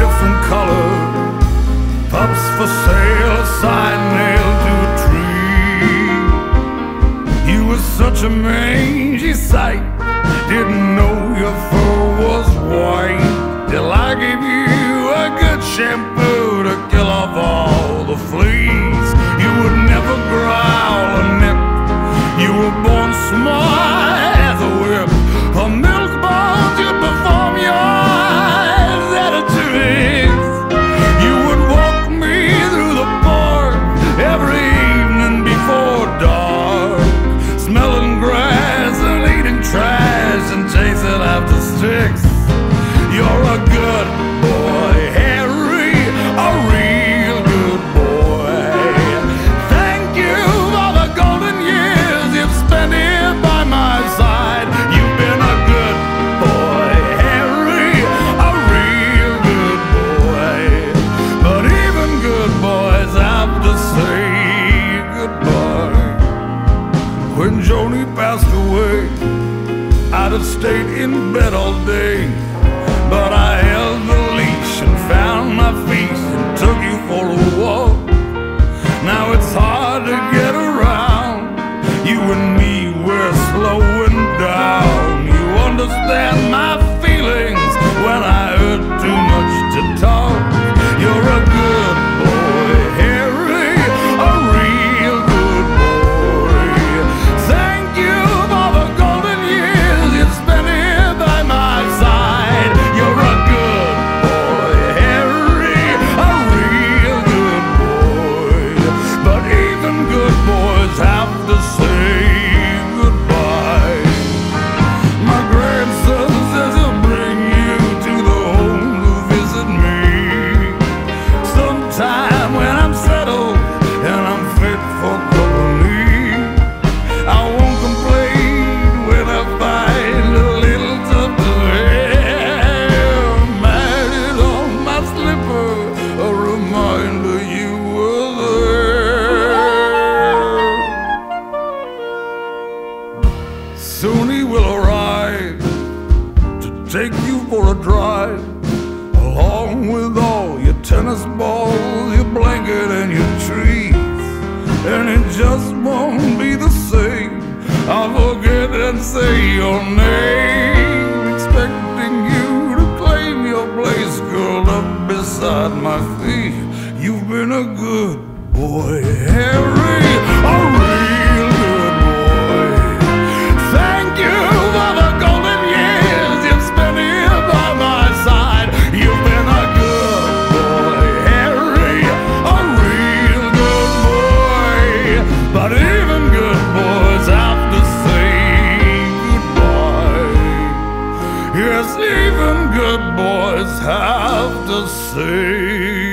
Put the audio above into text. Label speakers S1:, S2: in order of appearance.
S1: different color. Pups for sale, a sign nailed to a tree. You were such a mangy sight, didn't know your fur was white. Sticks. You're a good boy, Harry, a real good boy. Thank you for the golden years you've spent here by my side. You've been a good boy, Harry, a real good boy. But even good boys have to say goodbye. When Joni passed away, I'd have stayed in bed all day. But I held the leash and found my feet and took you for a walk. Now it's hard to get around. You and me, we're slowing down. You understand my take you for a drive, along with all your tennis balls, your blanket, and your trees. And it just won't be the same. I'll forget and say your name, expecting you to claim your place, curled up beside my feet. You've been a good boy, Harry, a boys have to say